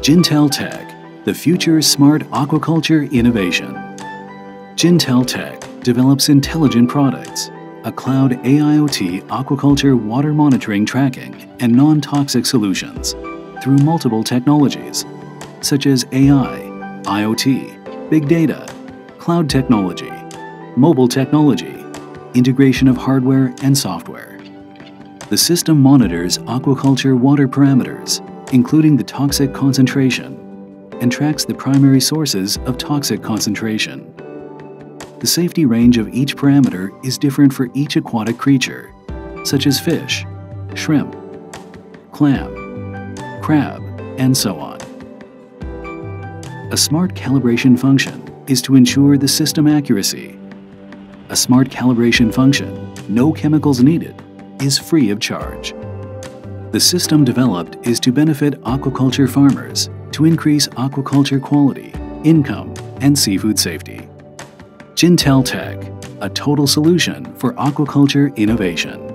Gintel Tech, the future smart aquaculture innovation. Gintel Tech develops intelligent products, a cloud AIoT aquaculture water monitoring tracking and non-toxic solutions through multiple technologies such as AI, IoT, big data, cloud technology, mobile technology, integration of hardware and software. The system monitors aquaculture water parameters, including the toxic concentration, and tracks the primary sources of toxic concentration. The safety range of each parameter is different for each aquatic creature, such as fish, shrimp, clam, crab, and so on. A smart calibration function is to ensure the system accuracy. A smart calibration function, no chemicals needed, is free of charge. The system developed is to benefit aquaculture farmers to increase aquaculture quality, income, and seafood safety. Gintel Tech, a total solution for aquaculture innovation.